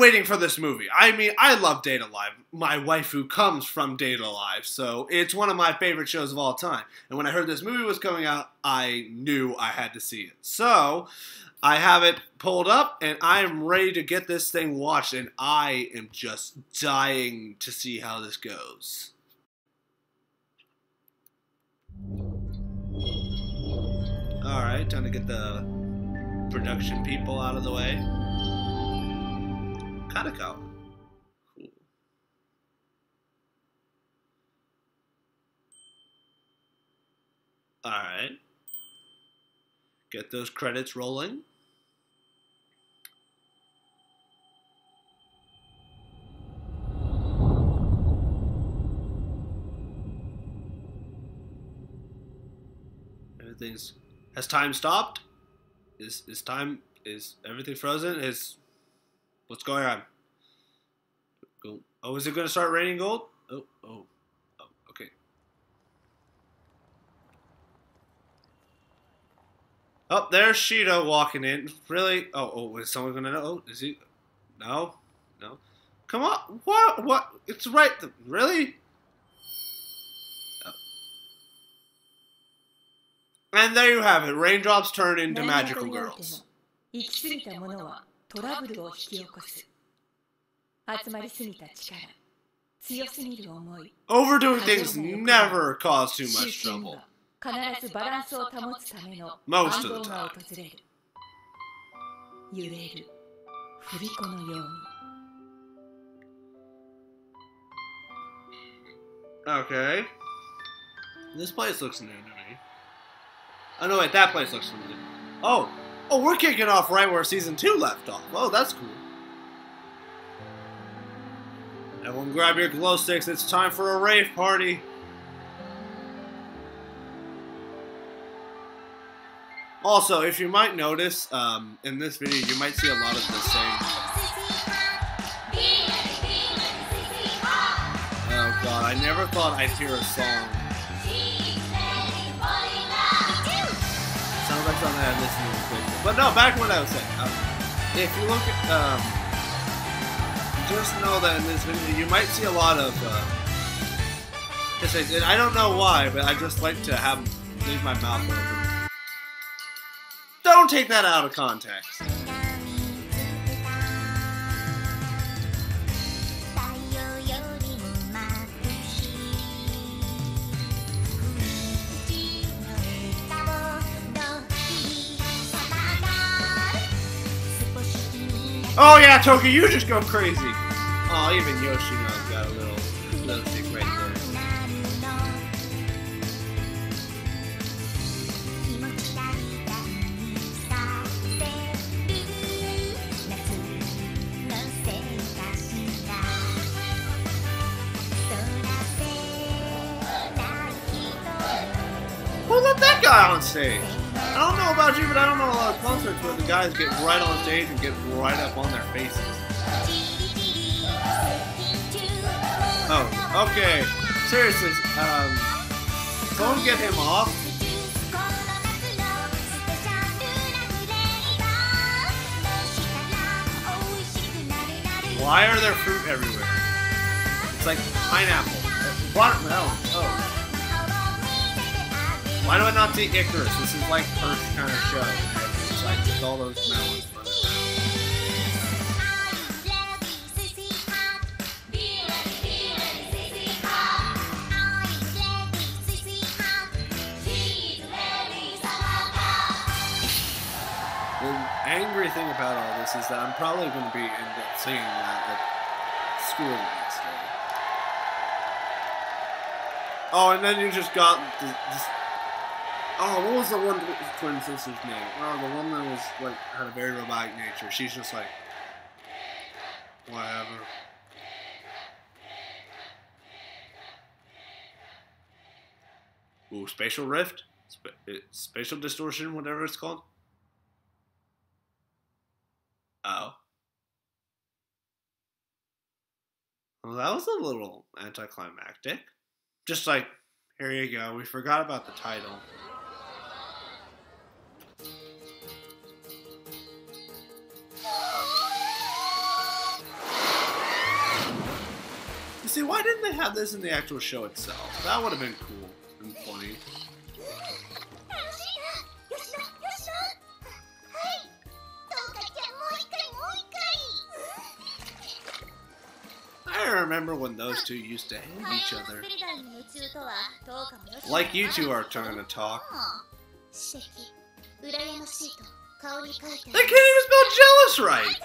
waiting for this movie. I mean, I love Date A Live. My waifu comes from Date A Live, so it's one of my favorite shows of all time. And when I heard this movie was coming out, I knew I had to see it. So I have it pulled up, and I am ready to get this thing watched, and I am just dying to see how this goes. All right, time to get the production people out of the way. Kaneko. Cool. All right. Get those credits rolling. Everything's has time stopped? Is is time is everything frozen? Is what's going on? Go. Oh, is it going to start raining gold? Oh, oh, oh. Okay. Oh, there's Shido walking in. Really? Oh, oh. Is someone going to know? Oh, is he? No, no. Come on. What? What? It's right. Really? Oh. And there you have it. Raindrops turn into magical girls. 行き過ぎたものはトラブルを引き起こす集まりすぎた力強すぎる思い Overdoing things never cause too much trouble. 必ずバランスを保つための Most 反 of 動 the が time. 訪れる揺れる振り子のように Okay. This place looks new to me. Oh no, wait, that place looks familiar. Oh, oh, we're kicking off right where season two left off. Oh, that's cool. Everyone, grab your glow sticks. It's time for a rave party. Also, if you might notice, um, in this video, you might see a lot of the same. Oh god, I never thought I'd hear a song. Sounds like something I listen to quickly. But no, back to what I was saying. Um, if you look at, um, just know that in this video you might see a lot of. Uh, I don't know why, but I just like to have leave my mouth open. Don't take that out of context. Oh yeah, Toki, you just go crazy. Oh, even Yoshino's got a little little stick right there. Who let that guy on stage? I don't know about you, but I don't know a lot concerts where the guys get right on stage and get right up on their faces. Oh, okay. Seriously, um, someone get him off. Why are there fruit everywhere? It's like pineapple, watermelon. Oh. Why do I not see Icarus? This is like first kind of show. All those angry thing about all this is that I'm probably going to be end up singing that at school next day. Oh, and then you just got this. Oh, what was the one twin sister's name? Oh, the one that was like had a very robotic nature. She's just like, whatever. Ooh, spatial rift, Sp- uh, spatial distortion, whatever it's called. Oh. Well, that was a little anticlimactic. Just like, here you go. We forgot about the title. See, why didn't they have this in the actual show itself? That would have been cool and funny. I remember when those two used to hate each other. Like you two are trying to talk. They can't even spell jealous right!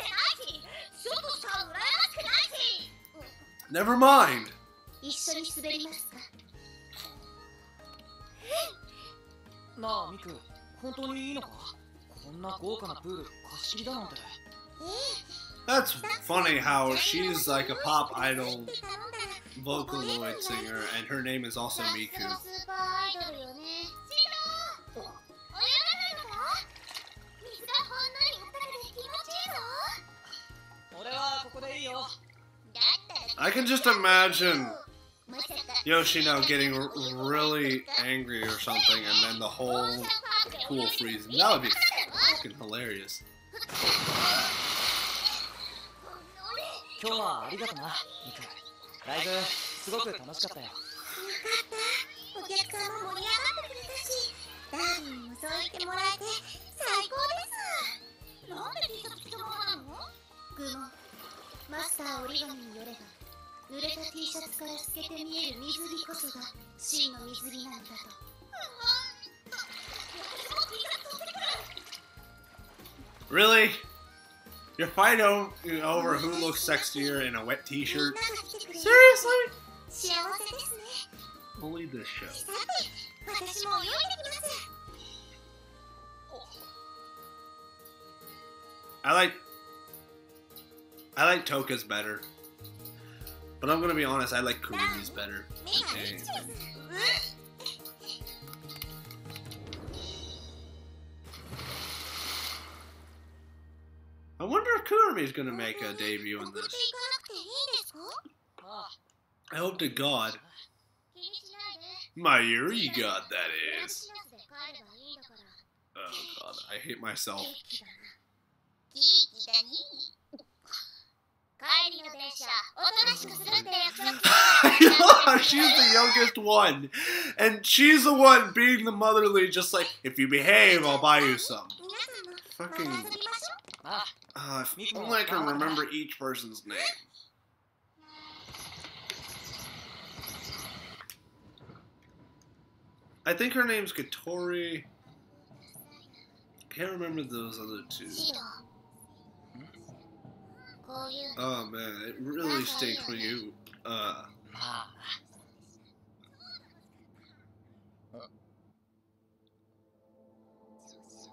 Never mind. 一緒に滑りますかなあミク本当にいいのかこんな豪華なプール貸し切りだなんて That's funny how she's like a pop idol 頼んだら Vocaloid singer and her name is also さす Miku. I can just imagine Yoshino getting really angry or something, and then the whole pool freezes. That would be fucking hilarious. 濡れた T シャツから透けて見える水着こそが真の水着なんだと私も T シャツ取ってくる Really? You're fighting o- over who looks sexier in a wet みん t-shirt? なが来てくれて Seriously? 幸せですね Believe this show. さて私も泳いできます I like I like Toka's better. But I'm gonna be honest, I like Kurumi's better. Okay. I wonder if Kurumi is gonna make a debut in this. I hope to God. My Mayuri God, that is. Oh God, I hate myself. She's the youngest one, and she's the one being the motherly, just like if you behave, I'll buy you some. Fucking. Uh, if only I can remember each person's name. I think her name's Katori. Can't remember those other two. Oh man, it really stinks when you uh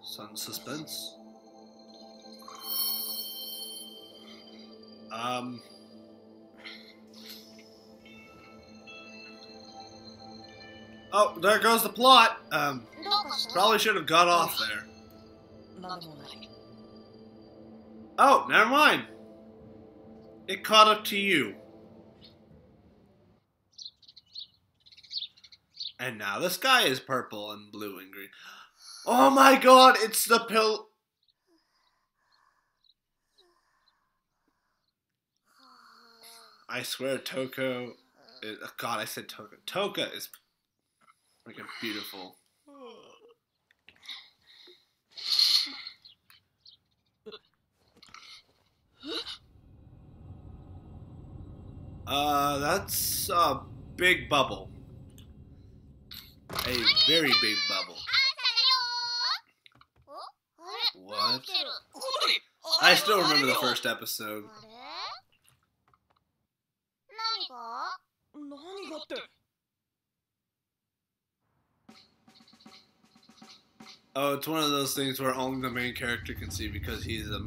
Sun suspense. Um Oh, there goes the plot. Um, probably should have got off there. Oh, never mind. It caught up to you. And now the sky is purple and blue and green. Oh my god, it's the pill. I swear, Toko. Is, oh god, I said Toka. Toka is freaking beautiful. Uh, that's a big bubble. A very big bubble. What? I still remember the first episode. Oh, it's one of those things where only the main character can see because he's a.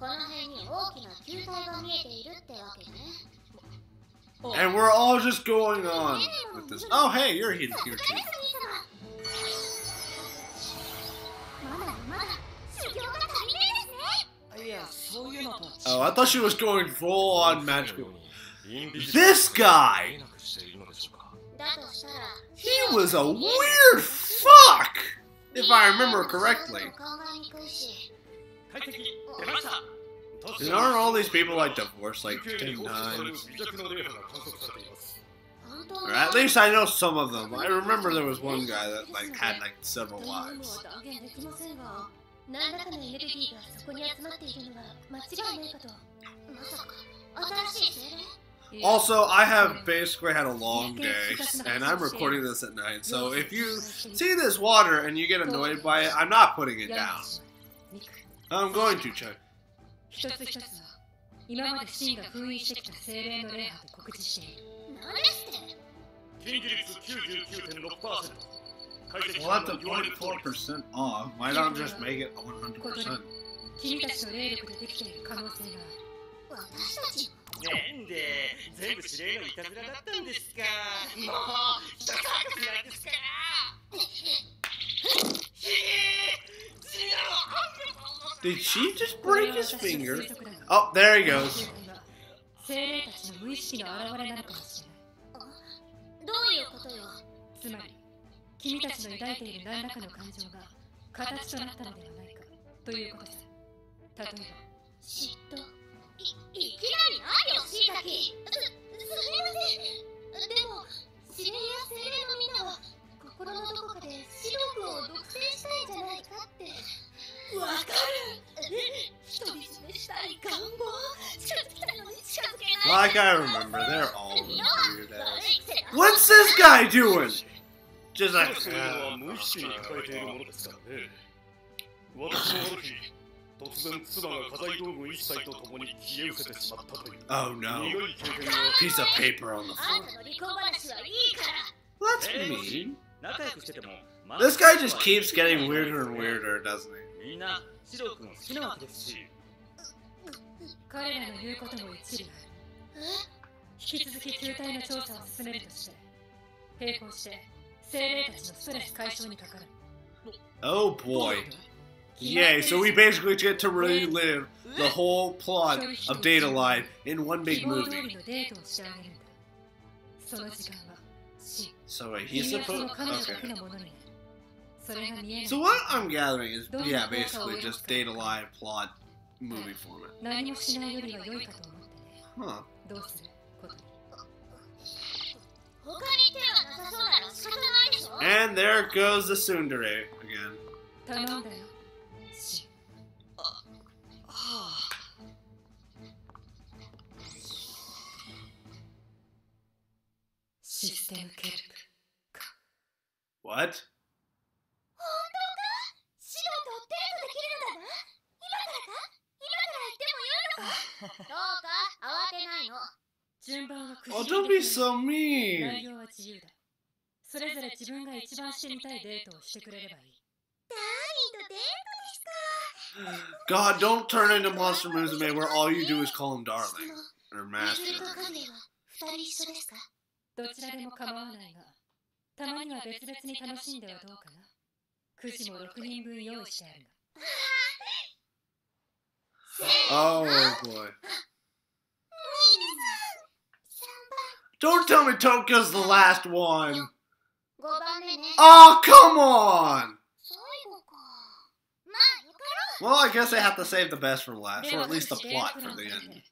この辺に大きな球体が見えているってわけね And we're all just going on with this. Oh, hey, you're here, さす here がです too. 兄様まだまだ修行が足りないですねいやそういうのとは違う Oh, I thought she was going full on magical. This guy! だとしたら He was a weird fuck! If I remember correctly. And aren't all these people like divorced like ten times? Or at least I know some of them. I remember there was one guy that like had like several wives. Also, I have basically had a long day, and I'm recording this at night, so if you see this water and you get annoyed by it, I'm not putting it down. I'm going to check. 一つ一つは今までシンが封印してきた精霊の霊波と告知している。何ですって近畿率99.6%解析 Well, that's a 24% off. Why not just make it 100%? 君たちの霊力でできている可能性がある。私たちなんで全部指令のいたずらだったんですか？もう人サーカスなんですから Did she just break his finger? Oh, there he goes. 精霊たちの無意識の表れなのかもしれないどういうことよつまり君たちの抱いている何らかの感情が形となったのではないかということさ例えば嫉妬いいきなり何よしいたきすすみませんでも指令や精霊のみんなは心のどこかでシロ君を独占したいんじゃないかってわかる独り占めしたい願望近づきたいのに近づけない Like I remember, they're all weird 悪 ass. い癖が What's this guy doing? Just like. そういうのは無意識に抱えているものですからね私もある日突然妻が家財道具一切と共に消え失せてしまったという Oh no. 苦い経験を Piece of paper on the あん floor. たの離婚話はいいから That's mean. this guy just keeps getting weirder and weirder, doesn't he? Oh boy Yay, so we basically get to relive the whole plot of Date A Live in one big movie. So wait, he's supposed. Okay. So what I'm gathering is yeah, basically just date a plot movie format. Huh. And there goes the tsundere again. System what? Oh, don't be so mean. God, don't turn into Monster Musume where all you do is call him darling or master. たまには別々に楽しんではどうかなくじも6人分用意してあるが Oh boy. Don't tell me Toka's the last one. Oh, come on. Well, I guess I have to save the best for last, or at least the plot for the end.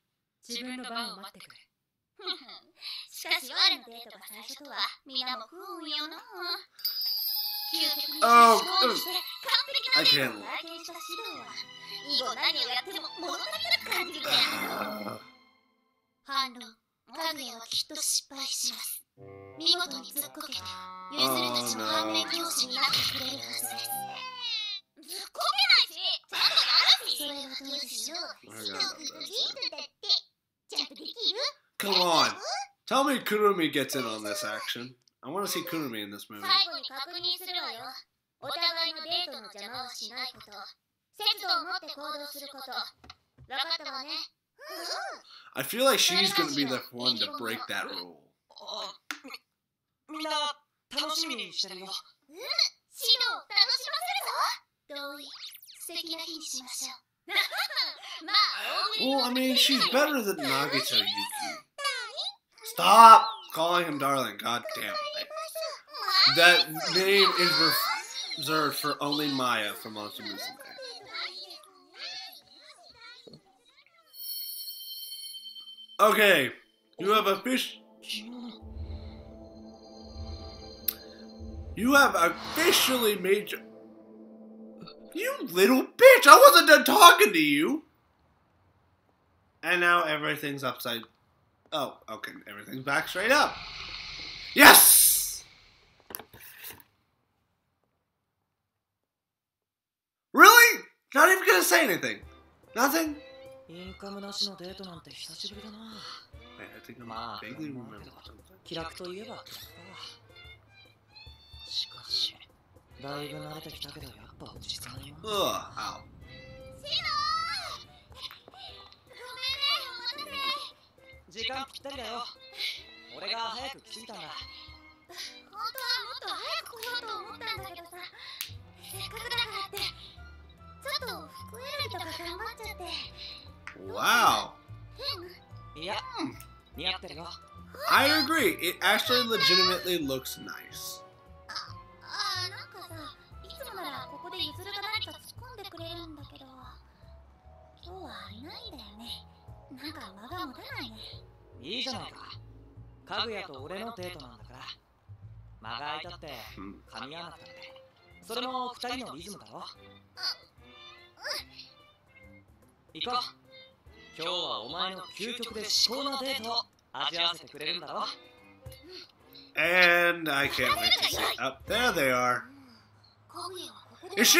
しかし我のデートが最初とは皆も不運よな究極に Oh, 完璧なデートを.体験したシドは以後何をやっても物足りなく感じるであろう Uh, 反論かぐやはきっと失敗します。見事にずっこけてゆずるたちの反面教師になってくれるはずです。ずっこけないしちゃんとやるし。それはどうでしょう。シド君とデートだって。ちゃんとできる？Come on. Tell me Kurumi gets in on this action. I want to see Kurumi in this movie. I feel like she's going to be the one to break that rule. Well, I mean, she's better than Nagato Yuki. Stop calling him darling. God damn it. That name is reserved for only Maya from Monster Musume. Okay, you have a fish. You have officially made your You little bitch! I wasn't done talking to you! And now everything's upside Oh, okay. Everything's back straight up. Yes! Really? Not even gonna say anything. Nothing? インカムなしのデートなんて久しぶりだな ma. something. 気楽といえば気楽だしかしだいぶ慣れてきたけどやっぱ落ち着かないな Ugh, ow. 時間ぴったりだよ。俺が早く来すぎたんだ。本当はもっと早く来ようと思ったんだけどさ。せっかくだからってちょっと服選びとか頑張っちゃって。Wow. 変いや似合ってるよ。I agree. It actually legitimately looks nice. ああなんかさいつもならここでゆずるが何か突っ込んでくれるんだけど。今日はいないんだよねなんか間が持たないね。いいじゃないか。かぐやと俺のデートなんだから。間が空いたって Hmm. 噛み合わなくたってそれも二人のリズムだろ。行こう。今日はお前の究極で至高なデートを味わわせてくれるんだろ。And I can't wait to see. Up there they are. Is she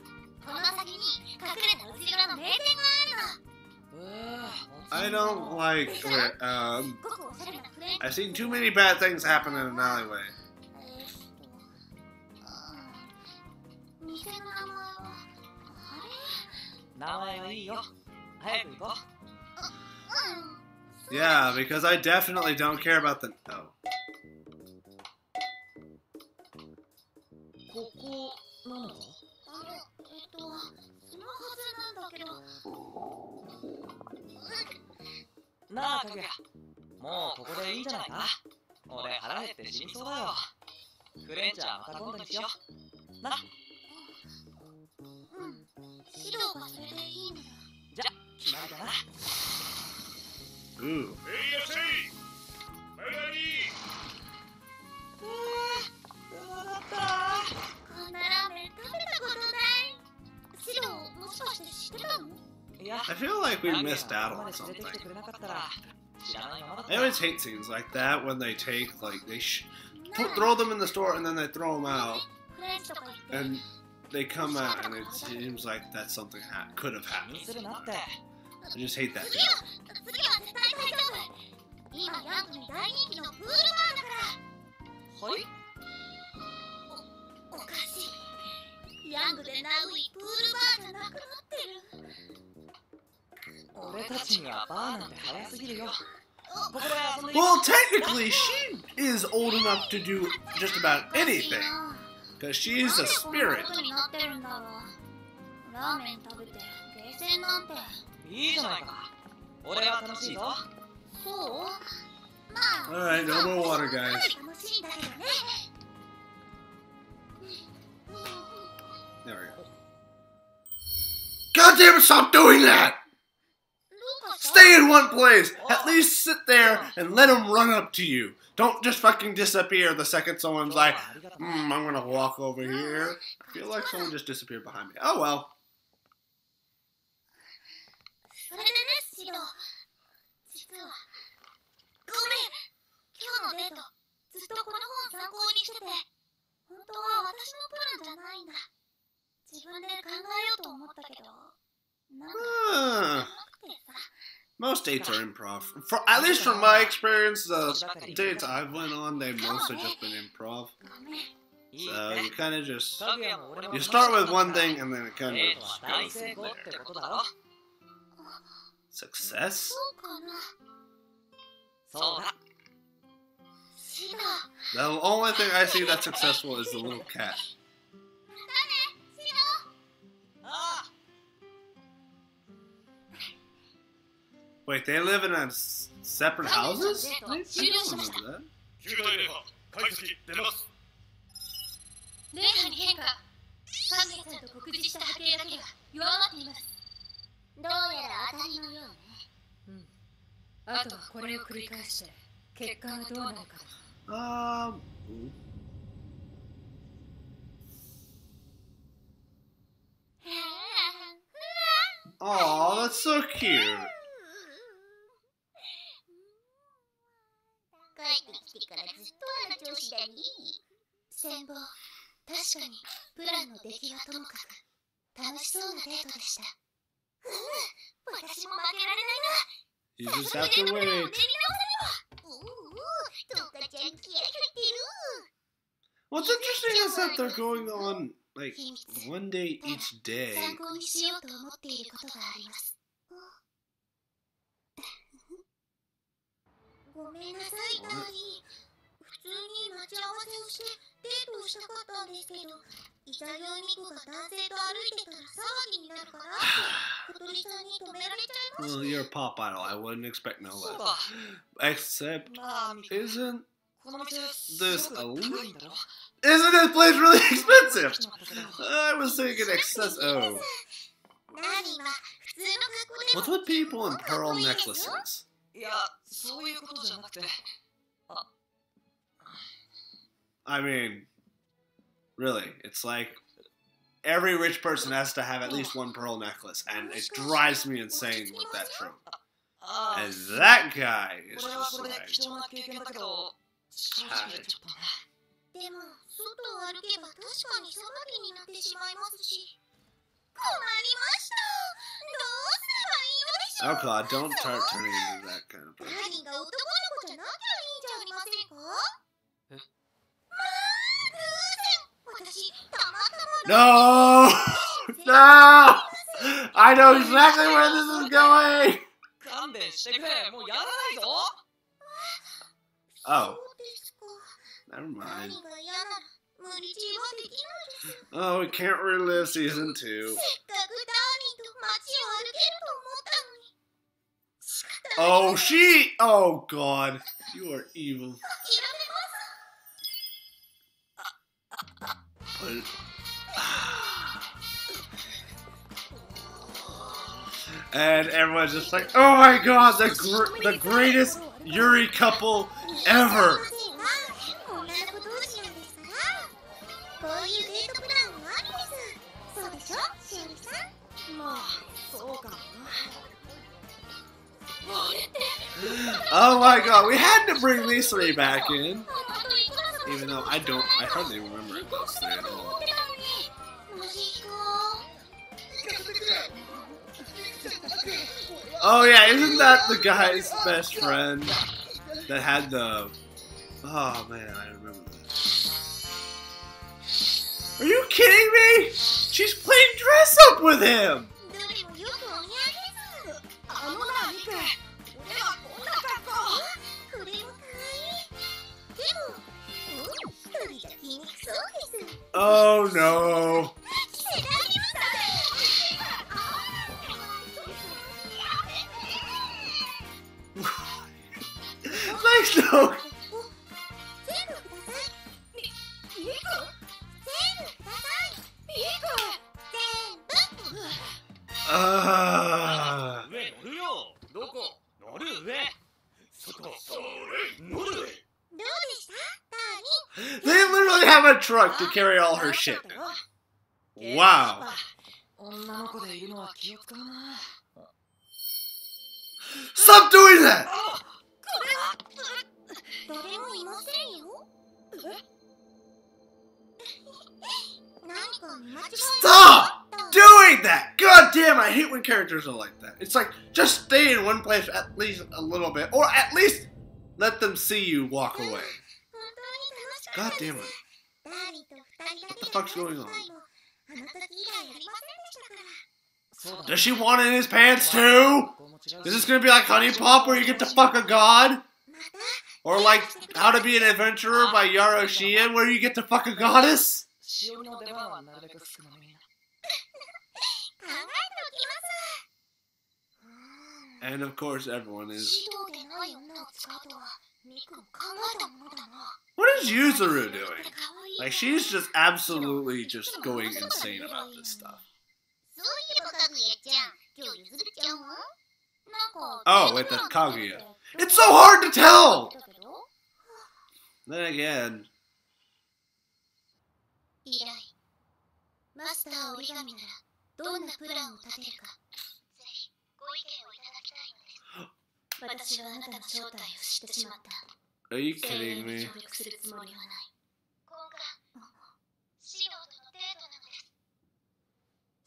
実はねこの先に隠れた内蔵の名店がえ I don't like where, あ um, るのすっごくおしゃれなフレンチ I've seen too many bad things happen in an alleyway. えーっとあー店の名前はあ名前はいいよ早く行これうん Yeah, because I definitely don't care about the. Oh. うここなのかあのえっ とそのはずなんだけど。なあかぐやもうここでいいんじゃないか？俺腹減って死にそうだよ。フレンチはまた今度にしよう。な。うん。指導がそれでいいのよ。じゃ決まりだな。Ooh. いらっしゃいバイバイ。うわだった I feel like we missed out on something. I always hate scenes like that when they take like they throw them in the store and then they throw them out, and they come out and it seems like that something could have happened. I just hate that. Thing. ヤングに大人気のプールバーだからはいおかしいヤングでナウイプールバーじゃなくなってる俺たちにはバーなんて早すぎるよここで遊んでいい Well, technically, she is old enough to do just about anything because she's a なんでこんな spirit. ことになってるんだろうラーメン食べてゲーセンなんていいじゃないか俺は楽しいぞそうまあ Alright, no more water, guys. かなり楽しいんだけどね There we go. God damn it, stop doing that! Stay in one place! At least sit there and let them run up to you. Don't just fucking disappear the second someone's like, mm, I'm gonna walk over here. I feel like someone just disappeared behind me. Oh well. 自分で考えようと思ったけどなんか Uh, なくてさ most dates are improv. For at least from my experience, the dates I've went on, they've mostly just been improv. ごめんいい So ね you kind of just かぐやも俺も you start with one thing and then it kind デー of トは just 大 goes 成 from 功っ there. てことだろ Success? そうかなそうだシロ The only thing I see that's successful is the little cat. Wait, they live in a s- separate houses? I, don't remember that. Um, oh, that's so cute. 帰ってきてからずっとあの調子だに先方確かにプランの出来はともかく。楽しそうなデートでした。うん私も負けられないな。You just have トカちゃん気合入ってる。What's interesting is that they're going on like one day each day. 参考にしようと思っていることがありますごめんなさいダーリン普通に待ち合わせをしてデートをしたかったんですけどイザヨミコが男性と歩いてたら騒ぎになるからって小鳥さんに止められちゃいまし Well, た you're a pop idol. I wouldn't expect no そう less. だ Except, なあミカ isn't この店 There's すごく a 高いんだろ isn't this place really expensive? しまったけど I was thinking excess. Oh, 何は普通の what's 格好でも with people in かっ pearl こいいですよ necklaces? いや そういうことじゃなくて I mean, really, it's like every rich person has to have at least one pearl necklace, and it drives me insane with that trope. ああ And that guy is これは just これで like, 貴重な経験だけど正直ちょっとねでも外を歩けば確かに騒ぎになってしまいますし困りましたどうす ればいいのでしょう oh god, don't start turning into that kind of ダ person. ーリンが男の子じゃなきゃいいんじゃありませんかえまあ偶然私たまたま No! No! I know exactly where this is going! 勘弁してくれもうやらないぞ Oh, そうですか never 何 mind. が嫌なら無理強いはできないです Oh, we can't relive season 2. Oh, she. Oh, God. You are evil. And everyone's just like, oh my god, the, gr the greatest Yuri couple ever. oh my god, we had to bring these three back in. Even though I don't, I hardly remember it at all. Oh yeah, isn't that the guy's best friend that had the? Oh man, I remember that. Are you kidding me? She's playing dress up with him. Oh no. Thanks, no. Uh... Ah. They literally have a truck to carry all her shit. Wow. Stop doing that! Stop doing that! God damn, I hate when characters are like that. It's like, just stay in one place at least a little bit, or at least let them see you walk away. God damn it. What the fuck's going on? Does she want it in his pants too? Is this gonna be like Honey Pop where you get to fuck a god? Or like How to Be an Adventurer by Yaro Shien where you get to fuck a goddess? And of course everyone is 指導でない女を使うとはミクも考えたものだな What is Yuzuru doing? 可愛い Like she's just absolutely just going insane about this stuff. そういえばかぐやちゃん今日ゆずるちゃんはなんか Oh, with the Kaguya. It's so hard to tell! Then again, 依頼マスター折り紙ならどんなプランを立てるかぜひご意見 私はあなたの正体を知ってしまった are you 精 kidding 霊に me? 協力するつもりはない今回シロとのデートなので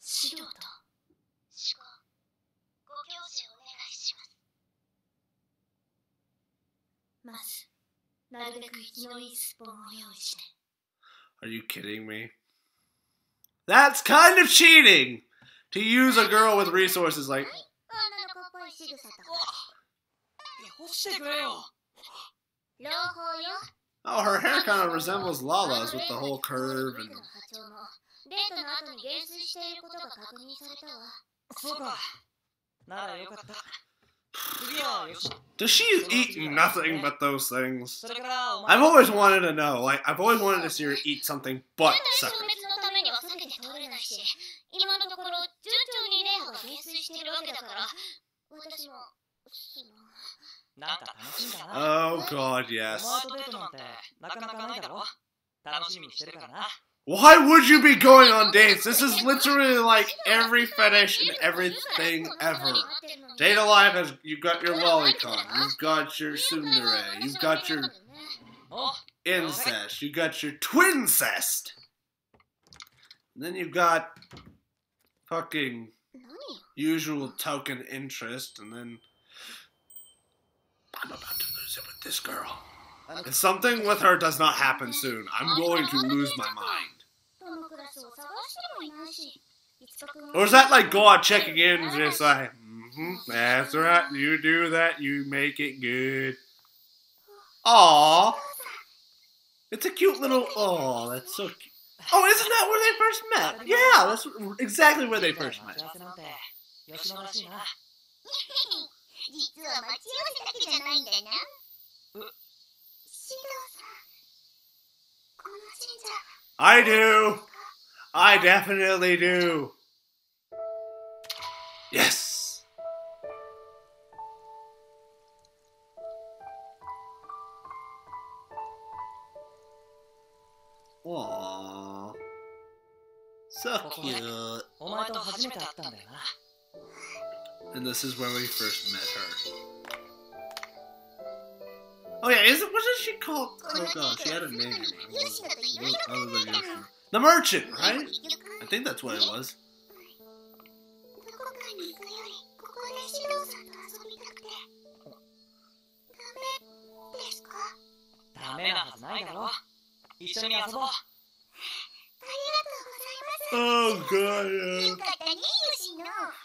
すシロと思考ご教示をお願いしますまずなるべく生きのいいスポンを用意して Are you kidding me? That's kind of cheating! To use a girl with resources like Oh, her hair kind of resembles Lala's with the whole curve and. Does she eat nothing but those things? I've always wanted to know. Like, I've always wanted to see her eat something but suckers. Oh god, yes. Why would you be going on dates? This is literally like every fetish and everything ever. Date A Live has you've got your lolicon, you've got your tsundere, you've got your oh. incest, you've got your twincest. And then you've got fucking usual token interest, and then. I'm about to lose it with this girl. If something with her does not happen soon, I'm going to lose my mind. Or is that like God checking in and just like, mm -hmm, that's right, you do that, you make it good. Aww. It's a cute little, oh, that's so cute. Oh, isn't that where they first met? Yeah, that's exactly where they first met. 実は待ち合わせだけじゃないんだなうシドさんこの神社 I do. I definitely do. Yes. Aww. So cute. お前と初めて会ったんだよな and this is where we first met her. Oh yeah, is it, what she called Oh god, oh, she had a name. The merchant, right? I think that's what it was. Oh god. Oh,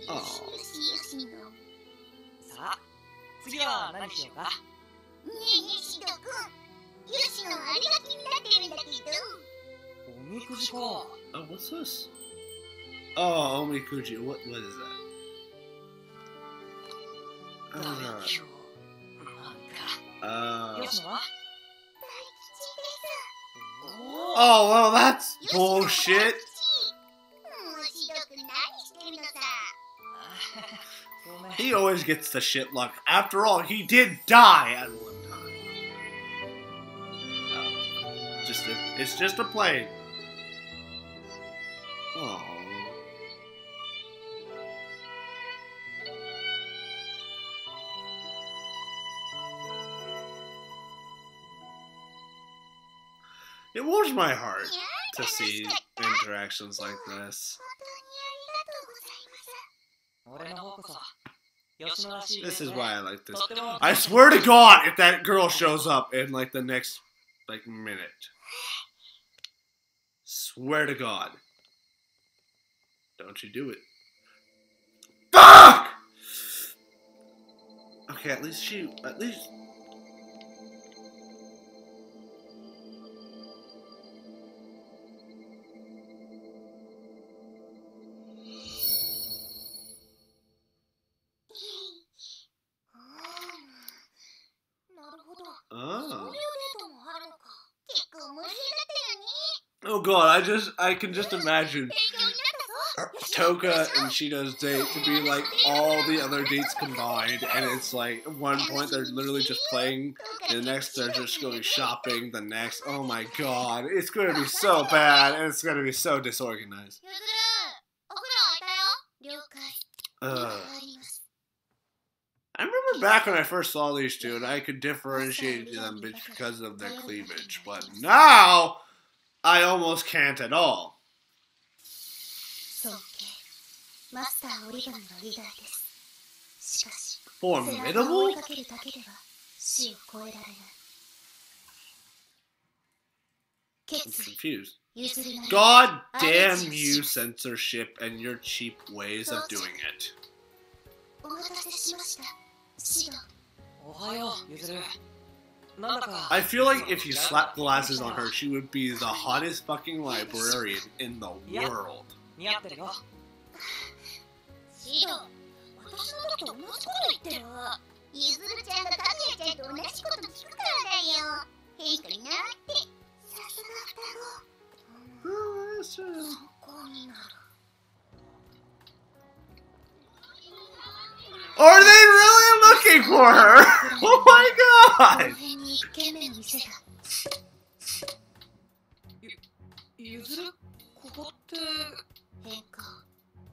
シドさん見つけましたやられたかあーよしよしよしのねさあ次は何しようかえねえシドくんヨシのありが気になってるんだけどおみくじか Oh, what's this? Oh, Omikuji. What? What is that? 大 Oh, 凶なんか uh, 吉野は大吉ですおお oh, well, that's ヨシノは大 bullshit. He always gets the shit luck. After all, he did die at one time. Oh, just a, it's just a play. Oh. It warms my heart to see interactions like this. This is why I like this. I swear to God, if that girl shows up in like the next like minute, swear to God, don't you do it. Fuck! Okay, at least she, at least God, I just I can just imagine Toka and Sheena's date to be like all the other dates combined, and it's like at one point they're literally just playing, the next they're just going shopping, the next oh my god, it's gonna be so bad and it's gonna be so disorganized. I remember back when I first saw these two, and I could differentiate them because of their cleavage, but now. I almost can't at all. 尊敬。マスター折り紙は偉大です。しかし、背中を追 Formidable? いかけるだけでは死を超えられない。 I'm 決意、 confused. 譲るなり God damn you, censorship, and your cheap ways of doing it. お待たせしました。シド。おはようゆずるなんだか I feel like if you slapped glasses on her, she would be the hottest fucking librarian in the world. Are they really looking for her? Oh my god! 一軒目の店だ。ゆずる？ここって変更。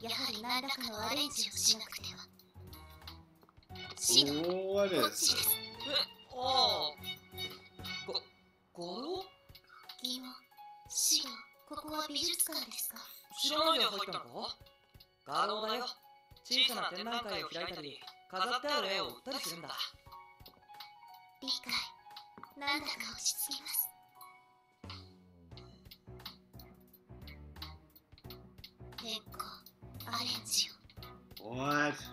やはり何らかのアレンジをしなくては。シド、こっちです。えああごごろ？疑問。シド、ここは美術館ですか？知らないで入ったのか？画廊だよ小さな展覧会を開いたり飾ってある絵を売ったりするんだ理解。なんだか落ち着きます。変更。アレンジを。簡単。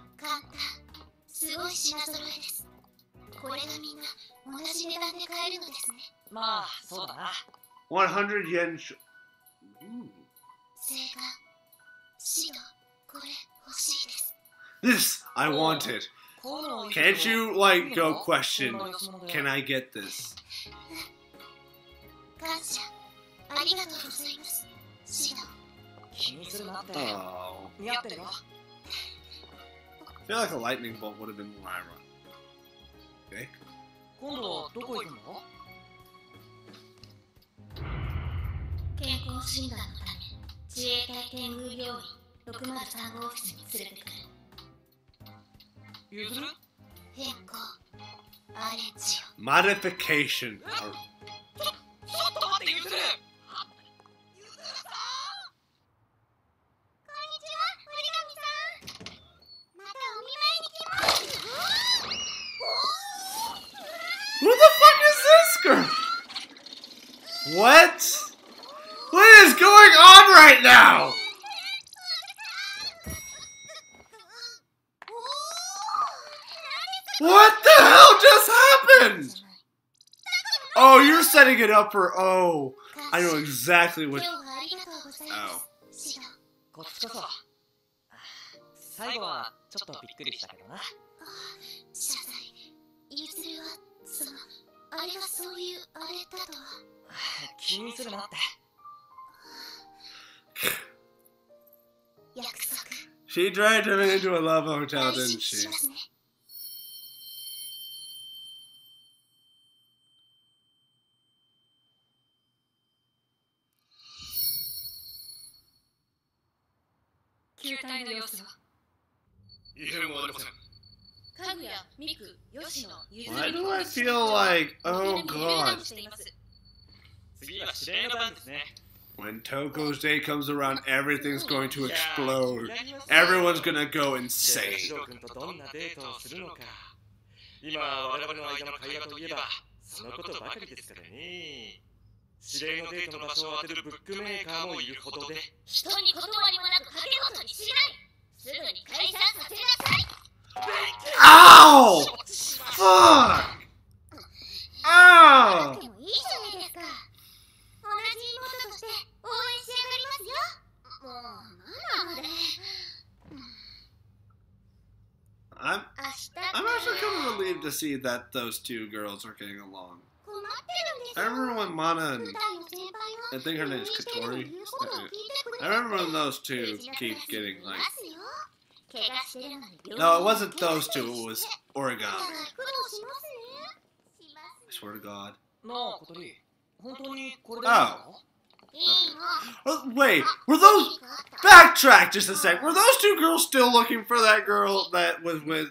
すごい品揃えです。これがみんな同じ値段で買えるのですね。まあそうだな100 yen. 正解。シド、これ欲しいです。This I wanted. Can't you, like, go question, can I get this? Oh. I feel like a lightning bolt would have been more ironic. Okay? 今度どこ行くの健康診断のため自衛隊天狗病院603号オフィスに連れてくるゆずる変更アレンジ Modification. Or- ちょっと待ってゆずるこんにちは折り紙さんまたお見舞いに来ます Who the fuck is this girl? What? What is going on right now? What the hell just happened? Oh, you're setting it up for. Oh, I know exactly 今 what. 日はありがとうございますシドこっちこそあ最後はちょっとびっくりしたけどな謝罪ゆずるはそのあれがそういうあれだとは気にするなって 約束 She tried to turn it into a love hotel, 配 didn't 信 she? 隊の様子は異変はありません do I feel like, oh god? When Toka's day comes around, everything's going to explode. Everyone's gonna go insane. 今我々の間の会話といえばそのことばかりですからね。指令のデートの場所を当てるブックメーカーもいるほどで。人に断りもなく掛け事にしない。すぐに解散させなさい。Ow! Fuck! いいじゃないです。か同じ妹として応援し上がりますよもうママまで I'm I'm actually kind of relieved to see that those two girls are getting along. I remember when Mana and I think her name is Kotori. I remember when those two keep getting like. No, it wasn't those two. It was origami. I swear to God. No, Oh. Okay. Wait, were those backtrack just a sec? Were those two girls still looking for that girl that was with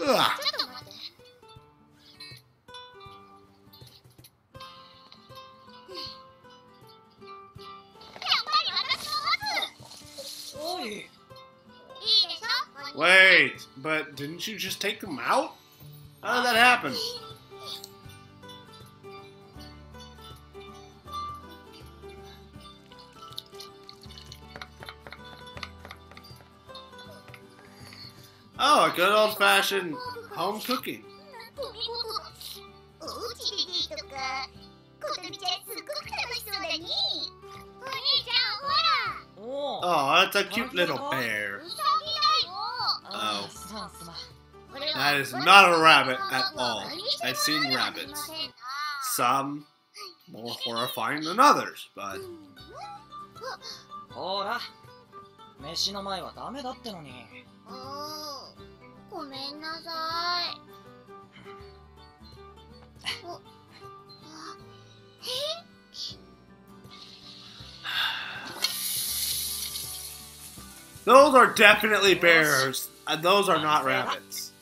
Ugh. Wait, but didn't you just take them out? How did that happen? Oh, a good old fashioned home cooking. Oh, that's a cute little bear. Oh. That is not a rabbit at all. I've seen rabbits. Some more horrifying than others, but. ほら飯の前はダメだってのにごめんなさいおあ those are definitely bears, and those are not rabbits.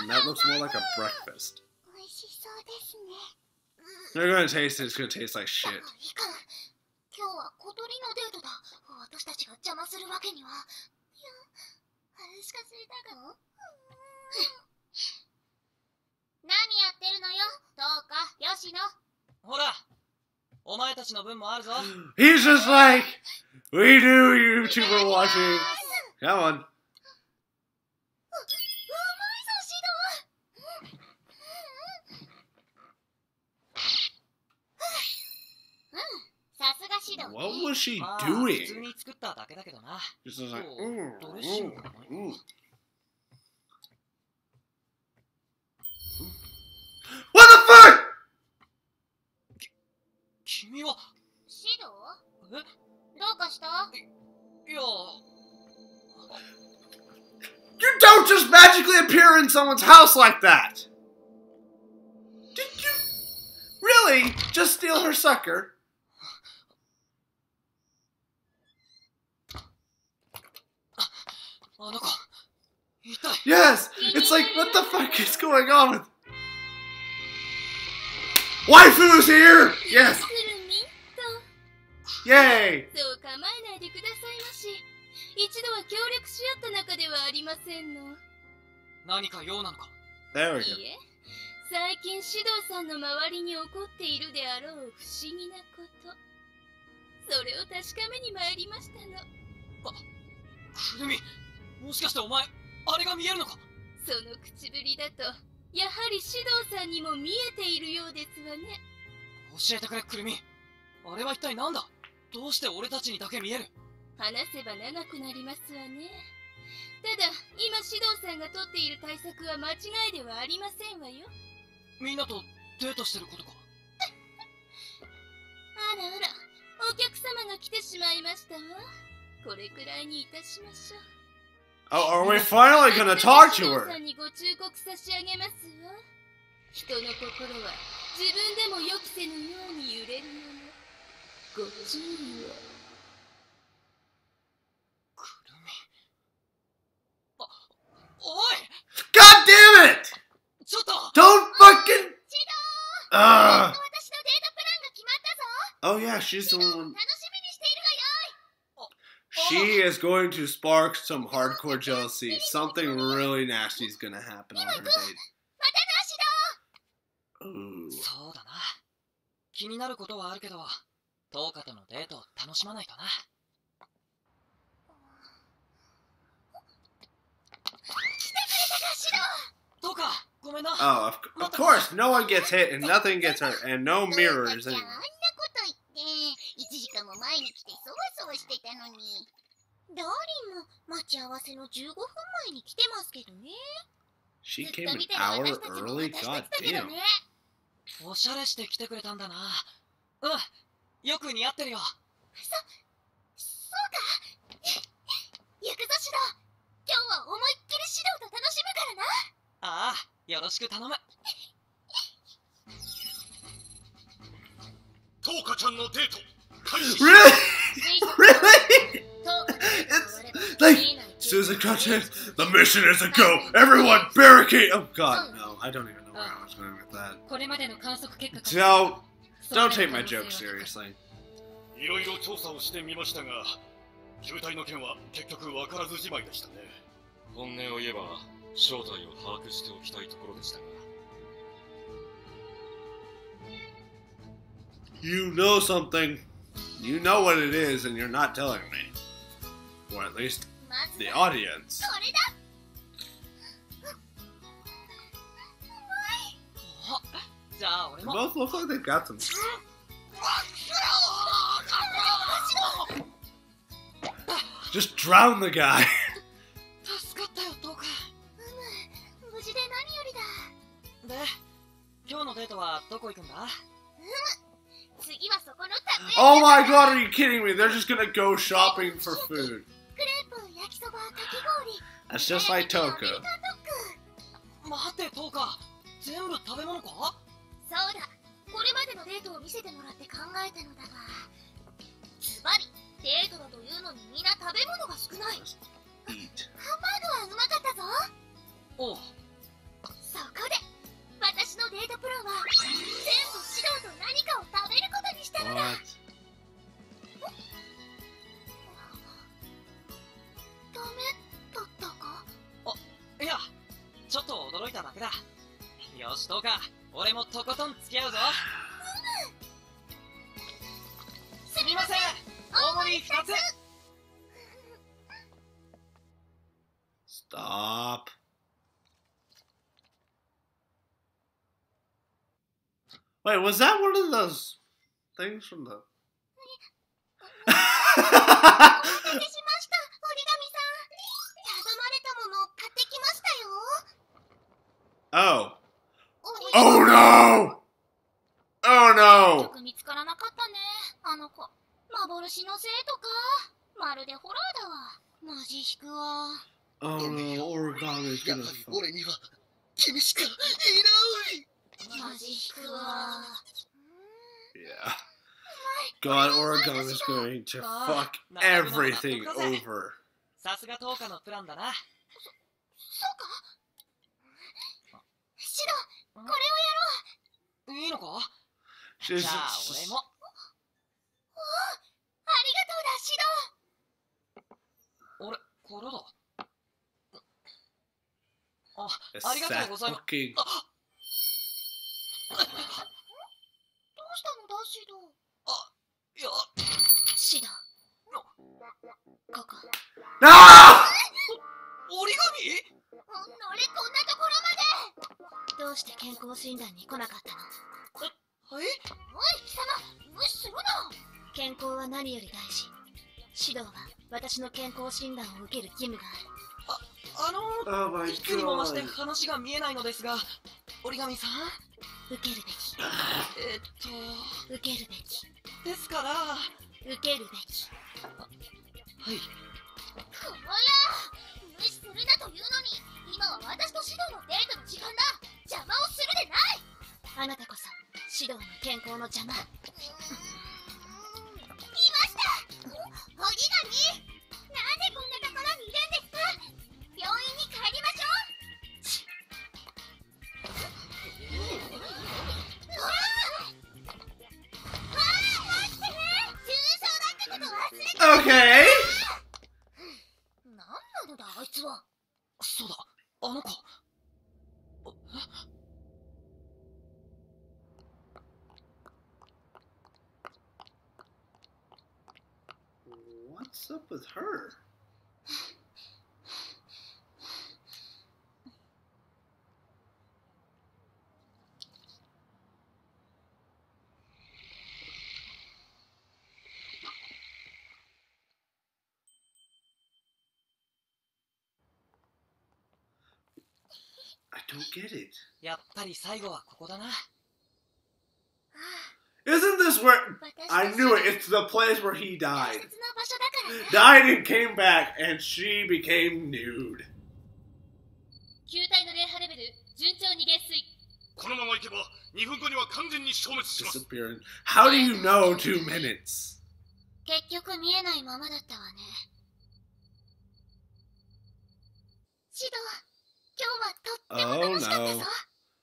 And that looks more like a breakfast. They're gonna taste it, it's gonna taste like だ shit. 今日は小鳥のデートだ私たちが邪魔するわけにはいやしかしだが何やってるのよどうか吉野ほらお前たちの分もあるぞ He's just like, we do, YouTuber watching. Come on. What was she まあ普通 doing? に作っただけだけどな Just was like, Oh, mm, dressing. mm, mm. What the fuck? 君はシドえどうかしたいや You don't just magically appear in someone's house like that! Did you really just steal her sucker? Yes! It's like, what the fuck is going on with. Waifu's here! Yes! Yay! そう構えないでくださいまし一度は協力し合った仲ではありませんの何か用なのか There we い go. いえ最近指導さんの周りに起こっているであろう不思議なことそれを確かめに参りましたのくるみもしかしてお前あれが見えるのか？その口ぶりだとやはり指導さんにも見えているようですわね。教えてくれくるみ。あれは一体何だ？どうして俺たちにだけ見える？話せば長くなりますわね。ただ今指導さんが取っている対策は間違いではありませんわよ。みんなとデートしてることか？あらあらお客様が来てしまいましたわ。これくらいにいたしましょう Oh, are we finally gonna talk to さ her? んにご忠告差し上げますわ人の心は自分でも予期せぬように揺れるものご注意をくるみあおい God damn it! ちょっと Don't fucking. 私 Ugh. のデートプランが決まったぞ Oh yeah, she's the 楽しみに one. she is going to spark some hardcore jealousy. Something really nasty is going to happen on her date. Ooh. of, of course, no one gets hit and nothing gets hurt, and no mirrors anyway. ダーリンも待ち合わせの15分前に来てますけどね。She ずっ came と an 見てる hour 私たちも early. 私 God たちだけど damn. ねおしゃれして来てくれたんだな。うんよく似合ってるよ。そうか。行くぞシド今日は思いっきりシドと楽しむからな。ああよろしく頼む。トーカちゃんのデート Really? 推 Really? 測トーカのデートが終われば like- 見えない Susan Crouchin, the mission is a go. Everyone barricade. Oh God, no! I don't even know where I was going with that. これまでの観測結果 Don't その don't よ take うな my 可能性 joke は seriously. いろいろ調査をしてみましたが球体の件は結局分からずじまいでしたね本音を言えば正体を把握しておきたいところでしたが You know something. You know what it is, and you're not telling me. Or at least the audience. They both look like they've got some. Just drown the guy. god, are you kidding me? They're just gonna go shopping for food. クレープ焼きそばかき氷 That's just like Toka. てトーカ全部食べ物か?そうだこれまでのデートを見せてもらって考えたのだがズバリデートだというのにみんな食べ物が少ない Eat. ハンバーグはうまかったぞおうそこで私のデートプランは全部と何かを食べることにしたのだちょっと驚いただけだ。よしトーカ俺もとことん付き合うぞ。すみません。大盛り2つ。Stop. Wait, was that one of those things from the. お待たせしました折り紙さん。頼まれたもの買ってきましたよ Oh. Oh no! Oh no! Oh no, Origami is gonna fuck. 俺には君しかいないマジ引くわ。Yeah. God, Origami is going to fuck everything over. さすが10日のプランだな。そ、そうかシロこれをやろう。いいのか？じゃあ俺も。ありがとうだシロ俺からだあありがとうございます.どうしたのだシロいや。シロここ。No! 折り紙俺こんなところまでどうして健康診断に来なかったの？はい？おい貴様無視するな！健康は何より大事。指導は私の健康診断を受ける義務がある。あの Oh my いつにも増して.話が見えないのですが折り紙さん？受けるべき。えっと受けるべき。ですからは受けるべき。い。こ無視するなというのに今は私と指導のデートの時間だ邪魔をするでない。あなたこそ指導の健康の邪魔。いましたおぎが やっぱり最後はここだな Isn't this where 私 I と knew it? 指導 It's the place where he 大 died. 切な場所だからね Died and came back, and she became nude. 球体の連破レベル順調に減衰このままいけば2分後には完全に消滅します Disappearing. How do you know two minutes? 結局見えないままだったわね指導今日はとっても楽しかったぞ、 Oh, no.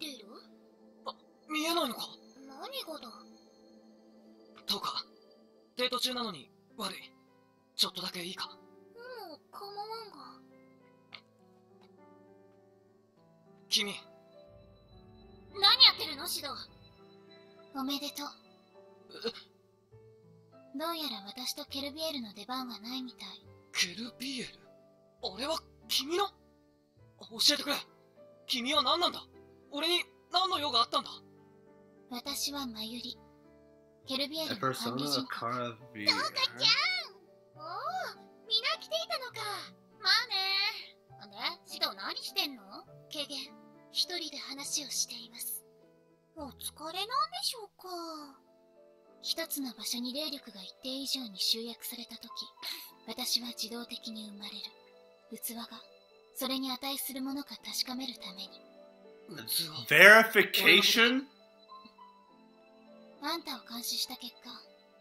ている？見えないのか？何がだ？とか？デート中なのに悪い。ちょっとだけいいか？もう構わんが。君。何やってるの？指導。おめでとう。どうやら私とケルビエルの出番はないみたい。ケルビエル？あれは君の？教えてくれ。君は何なんだ？俺に何の用があったんだ？私はマユリ。ケルビエ The ルの管理人。of Kara V. おおみんな来ていたのか。まあね。で？指導何してんの？軽減一人で話をしています。お疲れなんでしょうか。一つの場所に霊力が一定以上に集約された時私は自動的に生まれる。器がそれに値するものか確かめるために。器 Verification? あんたを監視した結果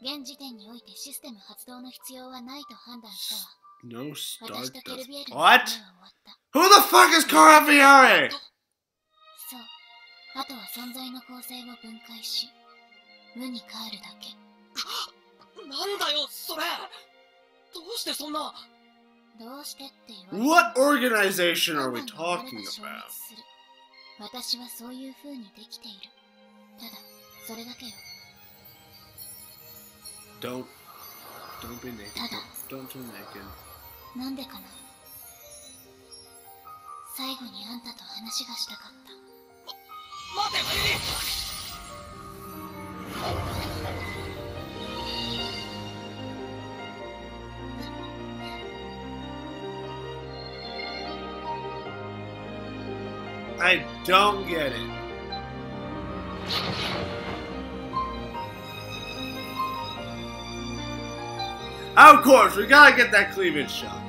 現時点においてシステム発動の必要はないと判断したわ No 私とケル Stardust. ビエルの夢は What? 終わった Who the fuck is Kara Viare? そう。あとは存在の構成を分解し、無に帰るだけ。なんだよそれどうしてそんなどうしてって言われ What ても organization are we 判断が talking 我が消 about? 私はそういう風にできている。ただ、それだけよ。Don't. Don't be naked. Tada. Don't do naked. なんでかな最後にあんたと話がしたかった。待てマユリ I don't get it. Of course, we gotta get that cleavage shot.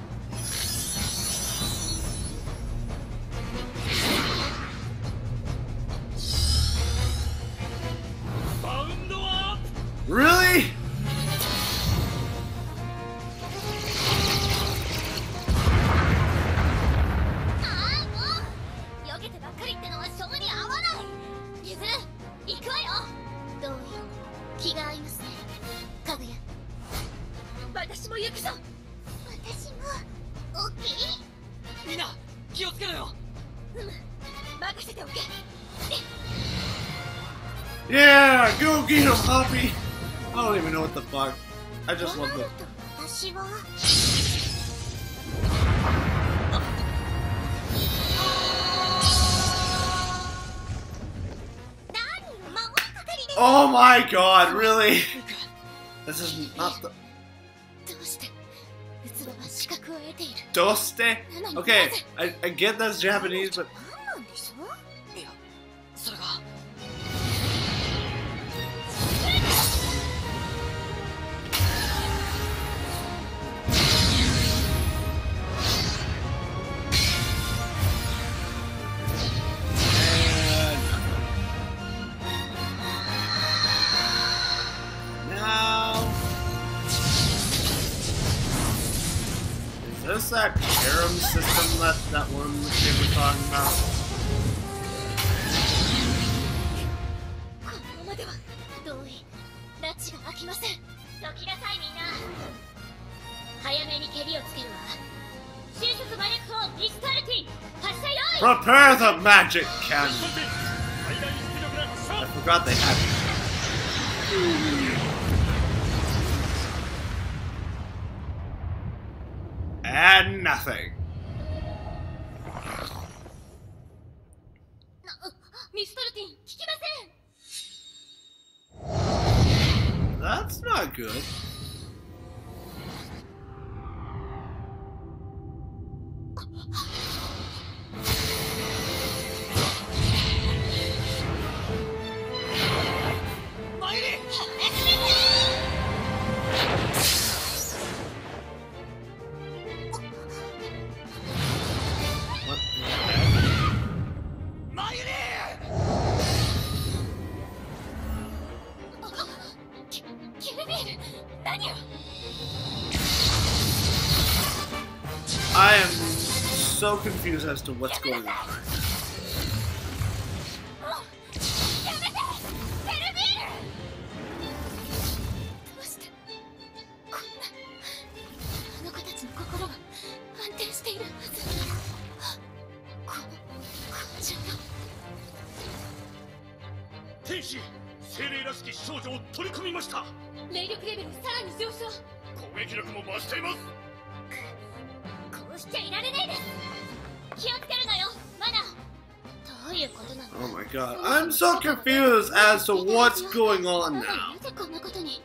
Go get! I don't even know what the fuck. I just love the... Oh my god, really? This is not the... Doste? Okay, I, I get that's Japanese, but magic. I forgot they had so confused as to what's going on. To what's going on な now? ぜこんなことに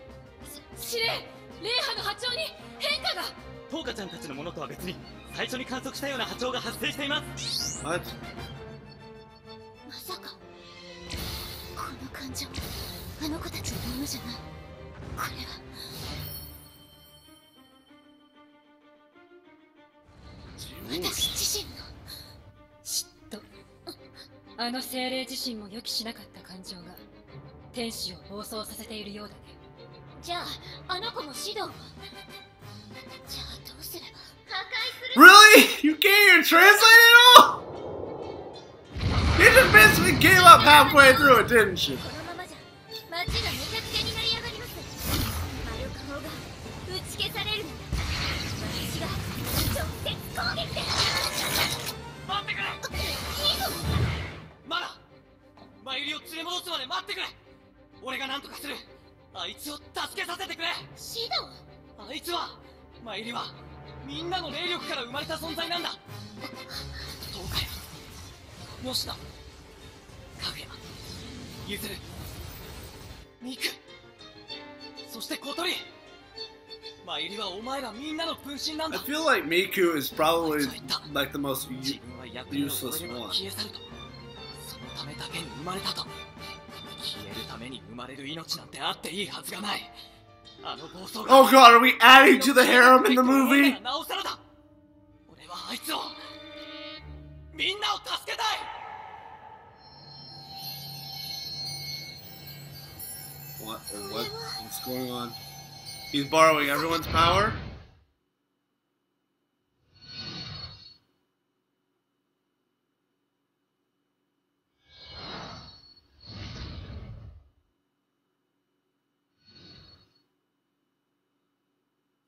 司令霊波の波長に変化が。トウカちゃんたちのものとは別に最初に観測したような波長が発生しています。What? まさか。この感情。あの子たちのものじゃない。これは。私自身の。嫉妬。あの精霊自身も予期しなかった感情が天使を暴走させているようだねじゃああの子も指導をじゃあどうすれば破壊する Really? You can't even translate at all? You just basically gave up halfway through it, didn't you? まだマユリを連れ戻すまで待ってくれ俺が何とかする。あいつを助けさせてくれ。シドあいつはマイリはみんなの霊力から生まれた存在なんだ。東海吉野かぐやゆずる。ミクそして小鳥。マイリはお前らみんなの分身なん I だ feel like Miku is probably like the most useless one. 消え去るとそのためだけに生まれたと消えるために生まれる命なんてあっていいはずがないあの暴走 Oh god, are we adding to the harem in the movie? なおさらだ俺はあいつをみんなを助けたい What? What? What's going on? He's borrowing everyone's power?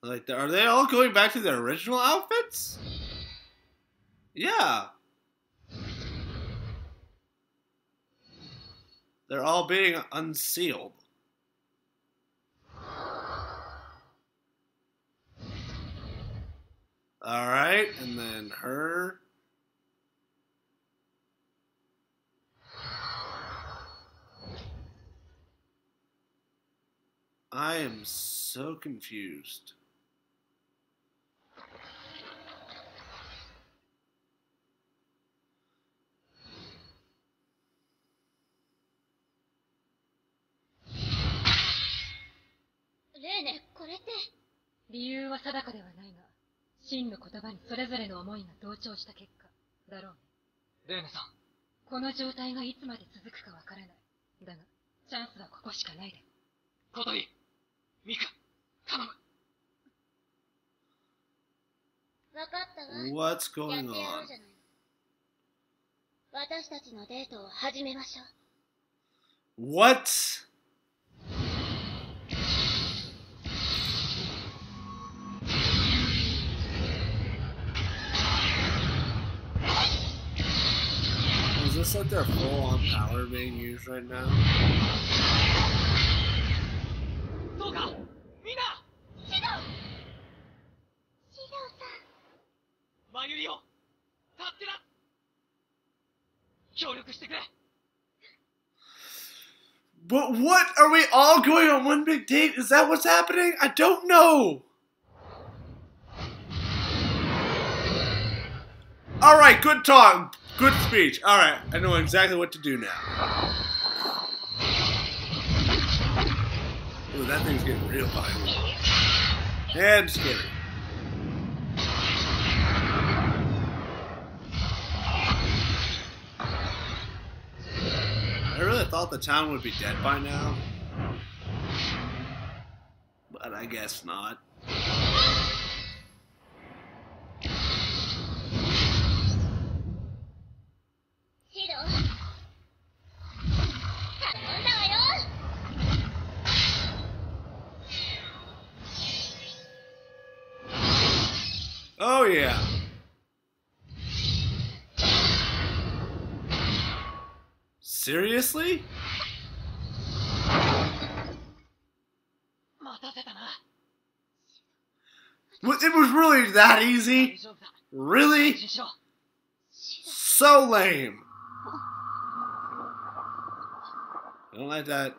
Like, are they all going back to their original outfits? Yeah. They're all being unsealed. Alright, and then her. I am so confused. れって。理由は定かではないが真の言葉にそれぞれの思いが同調した結果だろうね。レーネさん。この状態がいつまで続くかわからない。だがチャンスはここしかないで小鳥ミク頼む。分かったわ。What's や going on? 私たちのデートを始めましょう。What? this like their full on power being used right now? But what? Are we all going on one big date? Is that what's happening? I don't know! Alright, good talk. Good speech. Alright, I know exactly what to do now. Ooh, that thing's getting real violent. And scary. I really thought the town would be dead by now. But I guess not. Seriously? It was really that easy? Really? So lame. I don't like that.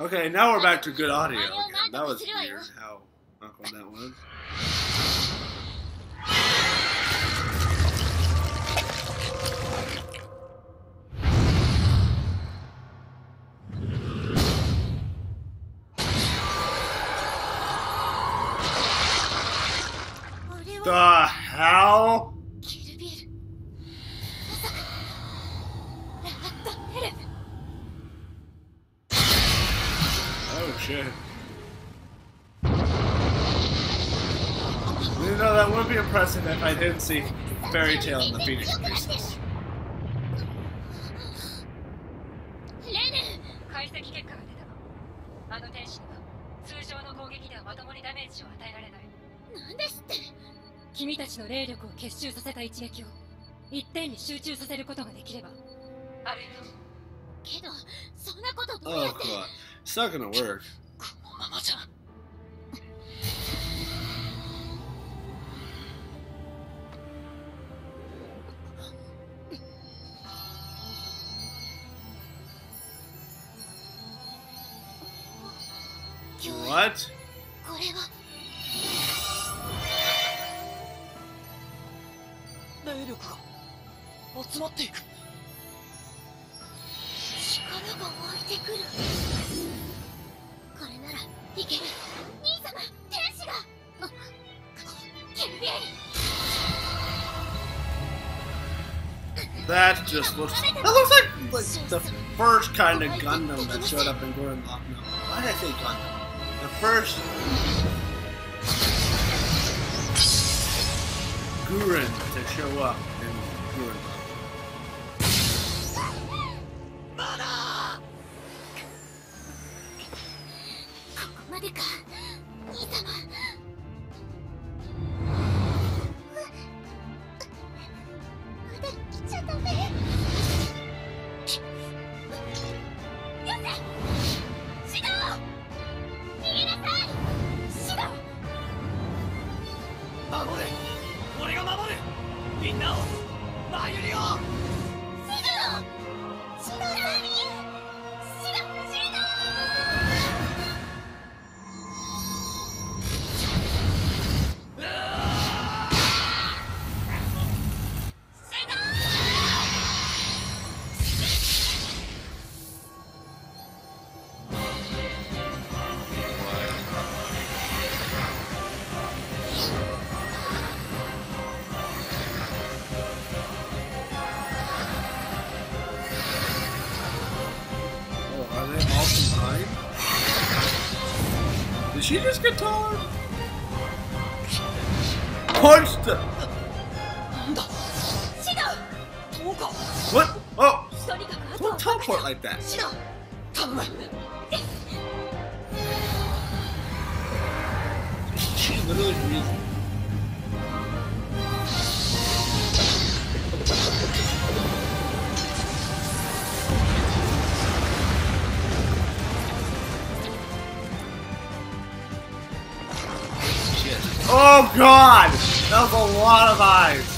Okay, now we're back to good audio again. That was weird how awkward that was. The hell? that would be impressive if I didn't see Fairy Tale and the Phoenix Princess. の霊力を結集させた一撃を一点に集中させることができればあるよけどそんなことどうやって、oh, God. It's not gonna work このままじゃル That just looks. That looks like, like the first kind of Gundam that showed up in Gurren Lagann. Why did I say Gundam? First. Gurren to show up in she just get taller? Punched her! What? Oh! Don't teleport like that! God! That was a lot of eyes!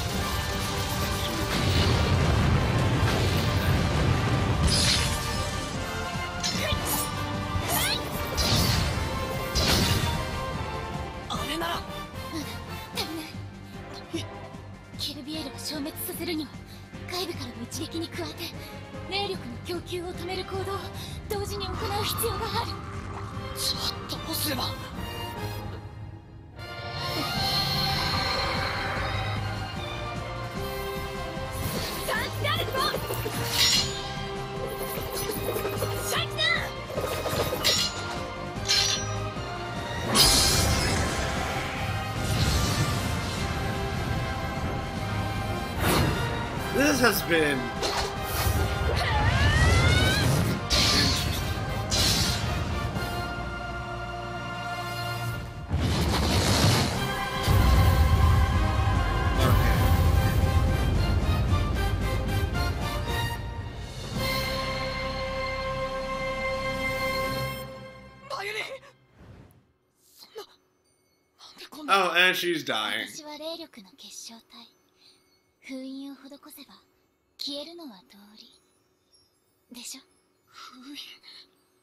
and she's dying. 私は霊力の結晶体封印を施せば消えるのは道理でしょ封印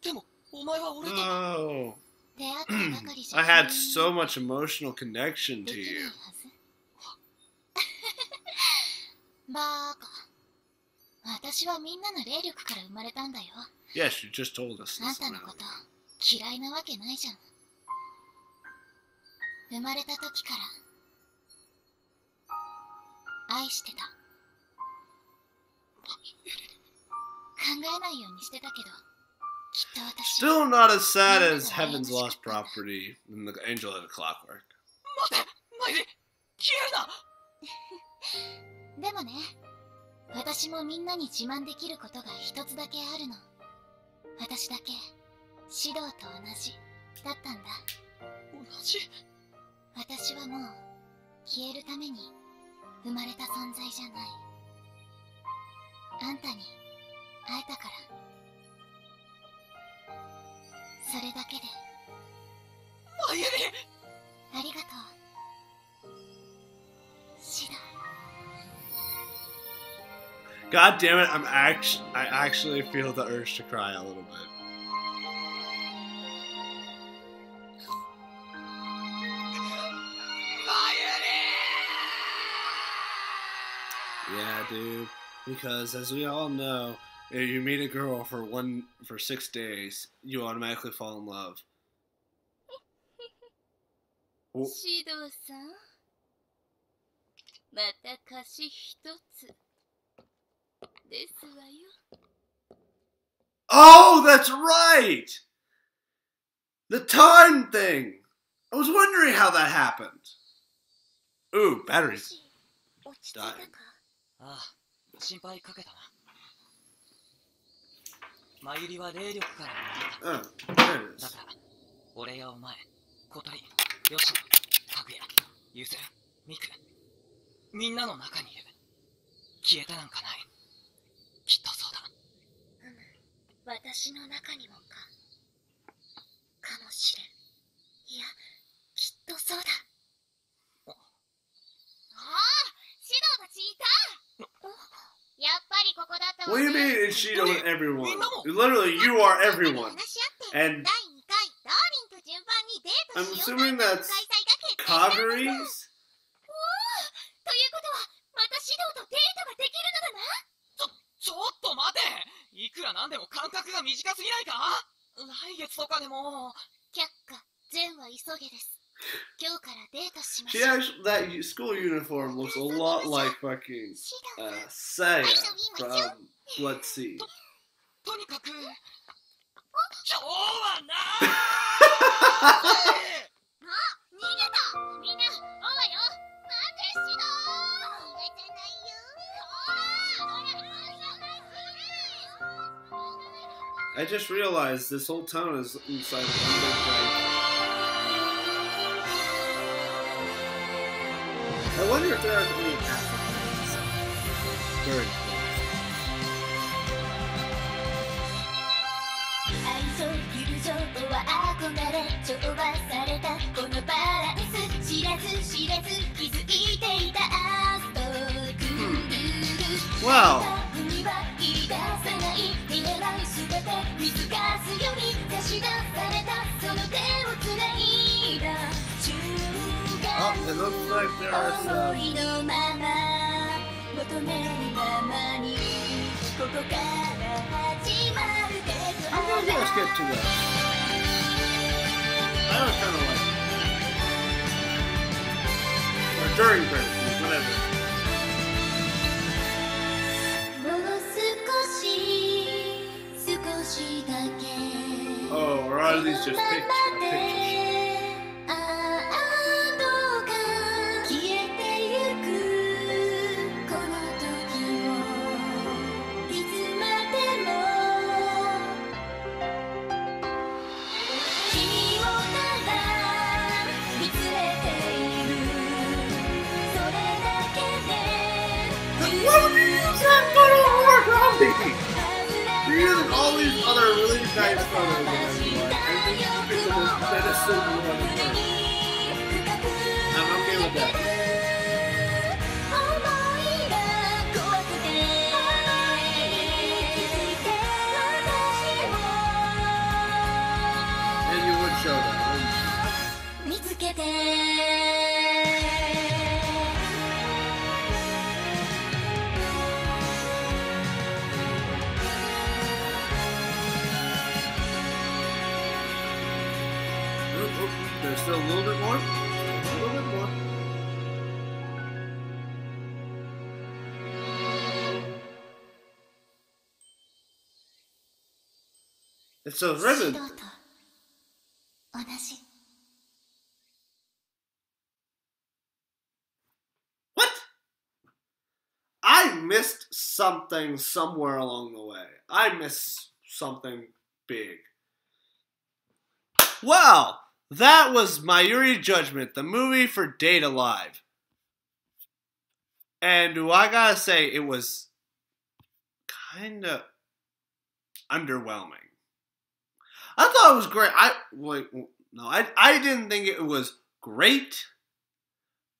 でもお前は俺と Oh. 出会ったばかりじゃ I had 封印 so much emotional connection で to きない you. はずバーカ私はみんなの霊力から生まれたんだよ Yes, you just told us あん this. たのこと嫌いなわけないじゃん 生まれた時から愛してた。考えないようにしてたけどきっと私 Still not as sad as Heaven's Lost Property and the Angel of the Clockwork. でもね私もみんなに自慢できることが一つだけあるの。私だけ指導と同じだったんだ。同じ？私はもう消えるために生まれた存在じゃないあんたに会えたからそれだけでまゆりありがとうシド God damn it! I'm actually I actually feel the urge to cry a little bit. Yeah, dude. Because as we all know, if you meet a girl for one for six days, you automatically fall in love. Oh, シドさんまた歌詞一つですわよ oh, that's right! The time thing. I was wondering how that happened. Ooh, batteries. 落ち着いたか ああ心配かけたな。まゆりは霊力から生まれ Oh, there it ただ.から俺やお前小鳥吉野かぐやゆずるみくみんなの中にいる。消えたなんかない。きっとそうだ。うむ私の中にもか。かもしれん。いや do you mean? it's she knows everyone. Literally, you are everyone. And I'm assuming that's Kaguri's. She actually, that school uniform looks a lot like fucking uh, Saya from Let's see. I just realized this whole town is inside of one big. I wonder if there are any Africans. Very Wow. Oh, it looks like there are some... I'm gonna go to that. I was kinda like... Or during break, whatever. Photo of Origami? You're using all these other really nice photos I'm okay with that. so. What? I missed something somewhere along the way. I missed something big. Well, that was Mayuri Judgment, the movie for Date A Live. And I gotta say, it was kind of underwhelming. I thought it was great. I wait, no, I I didn't think it was great,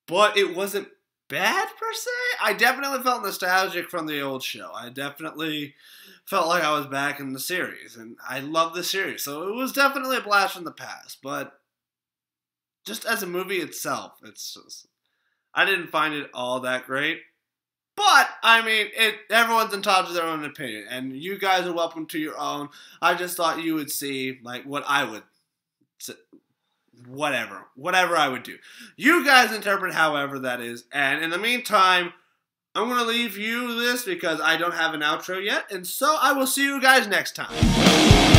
but it wasn't bad per se. I definitely felt nostalgic from the old show. I definitely felt like I was back in the series, and I love the series. So it was definitely a blast from the past. But just as a movie itself, it's just I didn't find it all that great. But I mean, it everyone's entitled to their own opinion, and you guys are welcome to your own. I just thought you would see like what I would, whatever, whatever I would do. You guys interpret however that is, and in the meantime, I'm gonna leave you this because I don't have an outro yet, and so I will see you guys next time.